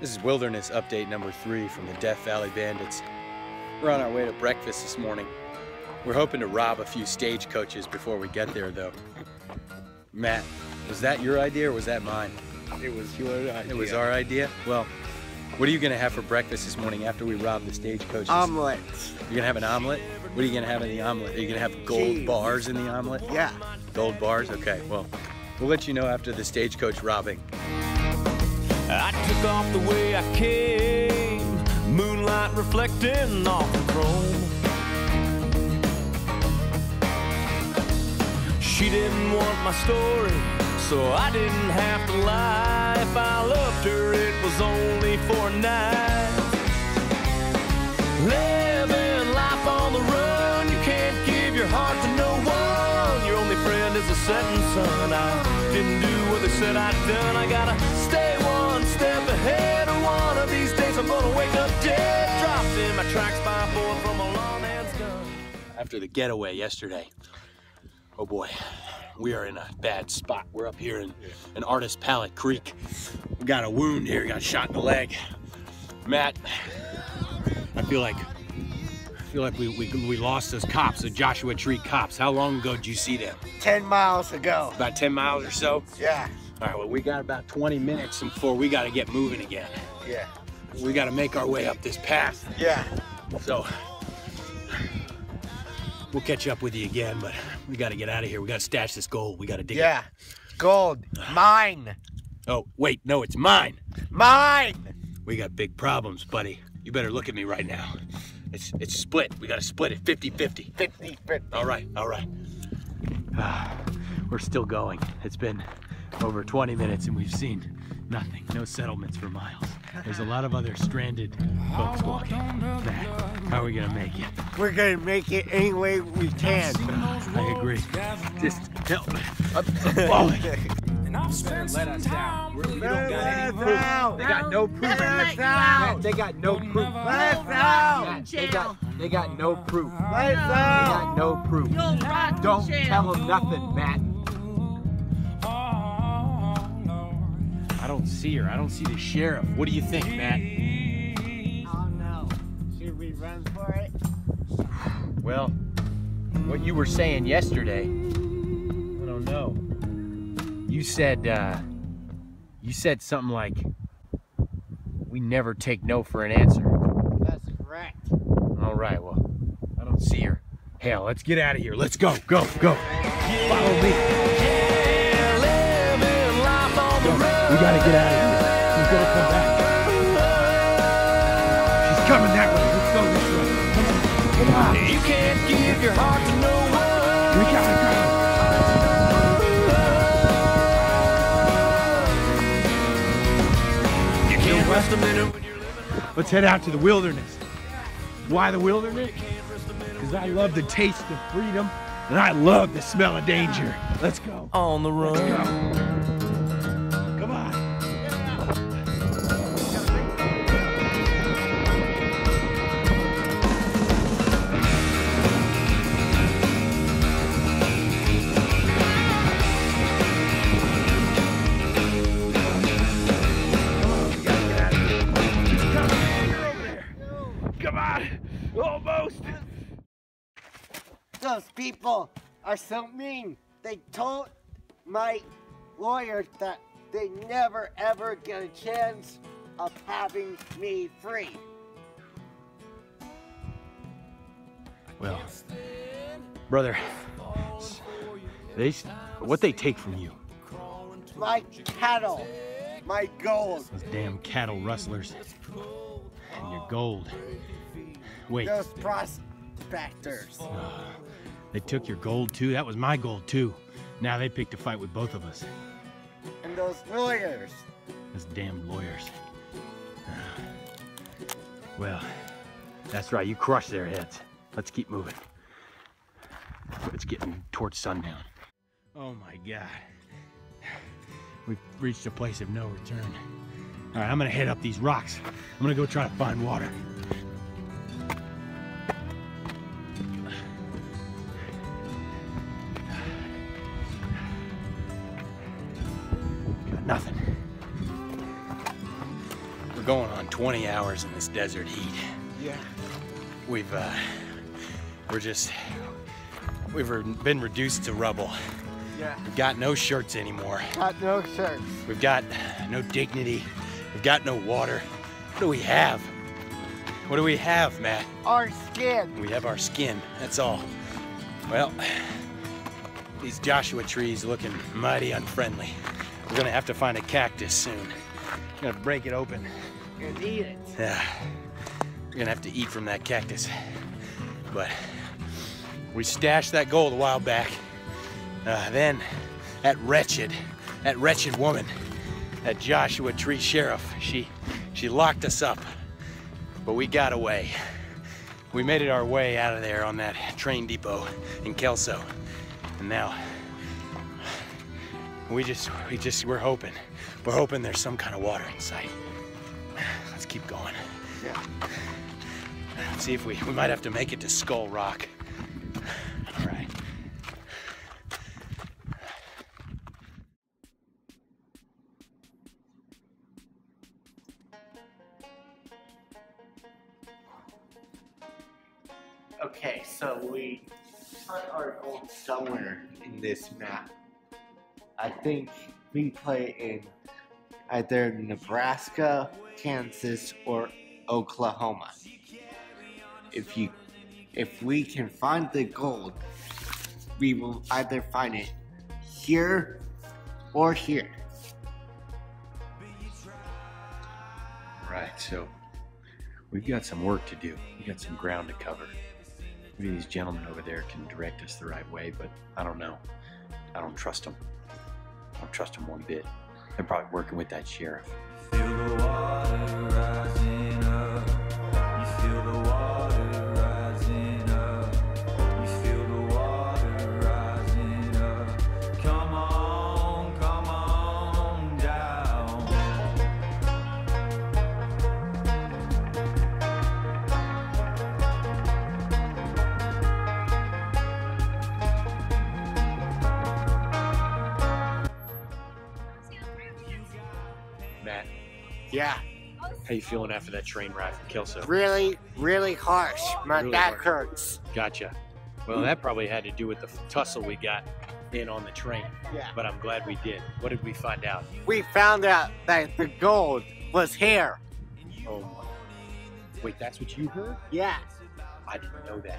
This is Wilderness Update number three from the Death Valley Bandits. We're on our way to breakfast this morning. We're hoping to rob a few stagecoaches before we get there, though. Matt, was that your idea or was that mine? It was your idea. It was our idea? Well, what are you gonna have for breakfast this morning after we rob the stagecoaches? Omelet. You're gonna have an omelet? What are you gonna have in the omelet? Are you gonna have gold Cheese. bars in the omelet? Yeah. Gold bars? Okay, well, we'll let you know after the stagecoach robbing. I took off the way I came, moonlight reflecting off the chrome. She didn't want my story, so I didn't have to lie. If I loved her, it was only for a night. Living life on the run, you can't give your heart to no one. Your only friend is the setting sun. I didn't do what they said I'd done. I stay one ahead. One of these days I'm gonna wake up dead. Dropped in my tracks by a bullet from a hand's gun. After the getaway yesterday, oh boy, we are in a bad spot. We're up here in an Artist Palette Creek. We got a wound here, got shot in the leg. Matt, I feel like feel like we, we, we lost those cops, the Joshua Tree cops. How long ago did you see them? 10 miles ago. About 10 miles or so? Yeah. All right, well, we got about 20 minutes before we got to get moving again. Yeah. We got to make our way up this path. Yeah. So, we'll catch up with you again, but we got to get out of here. We got to stash this gold. We got to dig Yeah. Gold. Mine. Oh, wait, no, it's mine. Mine. We got big problems, buddy. You better look at me right now. It's it's split. We got to split it 50-50. 50 50. All right, all right. Ah, we're still going. It's been over 20 minutes and we've seen nothing. No settlements for miles. There's a lot of other stranded folks walking. Matt, how are we gonna make it? We're gonna make it any way we can. I agree. Just help me. I'm falling. And I've spent Let us down. We're, we don't Let got any us proof. out. They got no proof. Let us Matt, out. they got no proof. Let us out. Matt, they got they got no proof. Let us out. They out. got no proof. Don't tell them nothing, Matt. I don't see her. I don't see the sheriff. What do you think, Matt? Oh no. Should we run for it? Well, what you were saying yesterday, I don't know. You said, uh, you said something like, we never take no for an answer. That's correct. All right, well, I don't see her. Hell, let's get out of here. Let's go, go, go. Follow me. Yeah, living life on the. We gotta get out of here. She's gonna come back. She's coming that way. Let's go this way. Come on, come on. You can't give your heart to no one. We gotta go. Let's head out to the wilderness. Why the wilderness? Because I love the taste of freedom and I love the smell of danger. Let's go. On the run. Those people are so mean. They told my lawyer that they never ever get a chance of having me free. Well, brother, they what they take from you? My cattle, my gold, Those damn cattle rustlers and your gold. Wait, those prospectors. Ah, they took your gold too? That was my gold too. Now they picked a fight with both of us. and those lawyers. Those damn lawyers. Ah. Well, that's right. You crushed their heads. Let's keep moving. It's getting towards sundown. Oh my God. We've reached a place of no return. All right, I'm gonna head up these rocks. I'm gonna go try to find water. Nothing. going on 20 hours in this desert heat. Yeah. We've, uh, we're just, we've been reduced to rubble. Yeah. We've got no shirts anymore. Got no shirts. We've got no dignity. We've got no water. What do we have? What do we have, Matt? Our skin. We have our skin, that's all. Well, these Joshua trees looking mighty unfriendly. We're gonna have to find a cactus soon. We're gonna break it open. And eat it. Yeah, we're gonna have to eat from that cactus. But we stashed that gold a while back. Uh, then that wretched, that wretched woman, that Joshua Tree sheriff, she, she locked us up. But we got away. We made it our way out of there on that train depot in Kelso. And now we just we just we're hoping. We're hoping there's some kind of water in sight. Let's keep going. Yeah. Let's see if we we might have to make it to Skull Rock. All right. Okay, so we put our gold somewhere in this map. I think we play in either Nebraska, Kansas, or Oklahoma. If you if we can find the gold, we will either find it here or here. Right, so we've got some work to do. We got some ground to cover. Maybe these gentlemen over there can direct us the right way, but I don't know. I don't trust them. Don't trust them one bit. They're probably working with that sheriff. Yeah, how you feeling after that train ride from Kelso? really, really harsh. My Really back harsh. hurts. Gotcha. Well, that probably had to do with the tussle we got in on the train, Yeah. but I'm glad we did. What did we find out? We found out that the gold was here. Oh my. Wait, that's what you heard? Yeah, I didn't know that.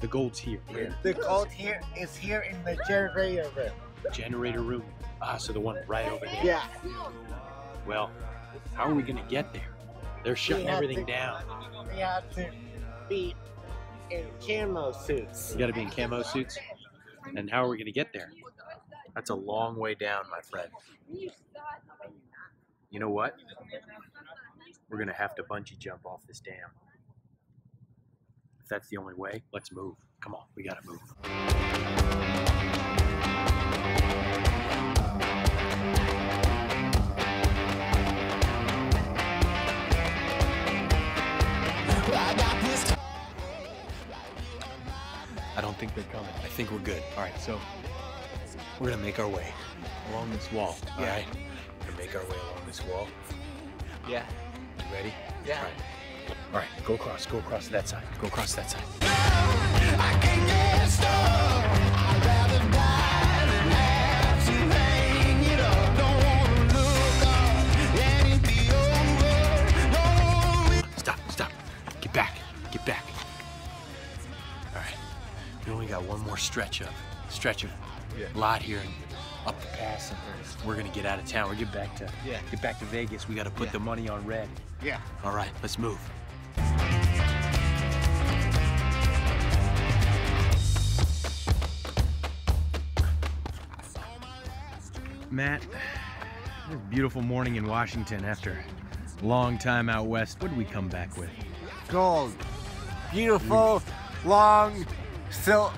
The gold's here. Where? the gold here is here in the generator room. Generator room. Ah, so the one right over there. Yeah, Well, how are we gonna get there? They're shutting everything to- down. we have to be in camo suits. We gotta be in camo suits. And how are we gonna get there? That's a long way down, my friend. You know what? We're gonna have to bungee jump off this dam. If that's the only way, let's move. Come on, we gotta move. Think we're good. All right, so we're gonna make our way along this wall. All Yeah. right, we're gonna make our way along this wall. Yeah, You ready? yeah. All right. All right, go across. Go across that side. Go across that side. We only got one more stretch of stretch of lot here and up the pass and we're gonna get out of town. We get back to Yeah. get back to Vegas. We gotta put Yeah. the money on red. Yeah. All right, let's move. Matt, this beautiful morning in Washington after a long time out west. What did we come back with? Gold. Beautiful, long, silk,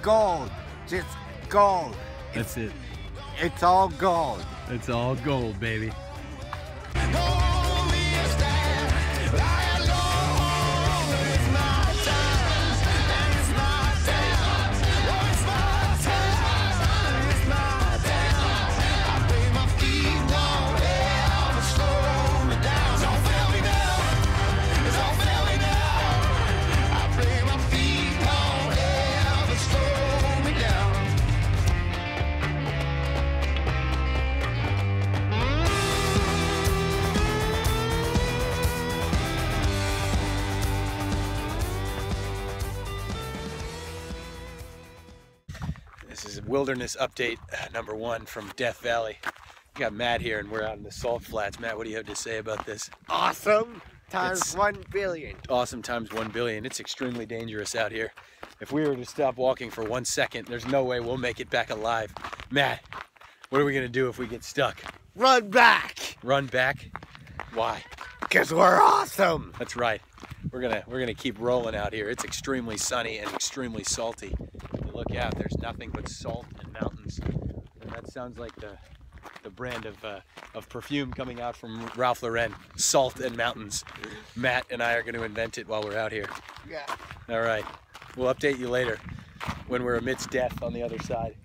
gold. Just gold. That's it. It's all gold. It's all gold, baby. Wilderness update uh, number one from Death Valley. We got Matt here and we're out in the salt flats. Matt, what do you have to say about this? Awesome times It's- one billion. Awesome times one billion. It's extremely dangerous out here. If we were to stop walking for one second, there's no way we'll make it back alive. Matt, what are we gonna do if we get stuck? Run back, Run back? Why? cause we're awesome. That's right. We're gonna we're gonna keep rolling out here. It's extremely sunny and extremely salty. You look out, there's nothing but salt and mountains. And that sounds like the the brand of uh, of perfume coming out from Ralph Lauren. Salt and mountains. Matt and I are gonna invent it while we're out here. Yeah. All right. We'll update you later when we're amidst death on the other side.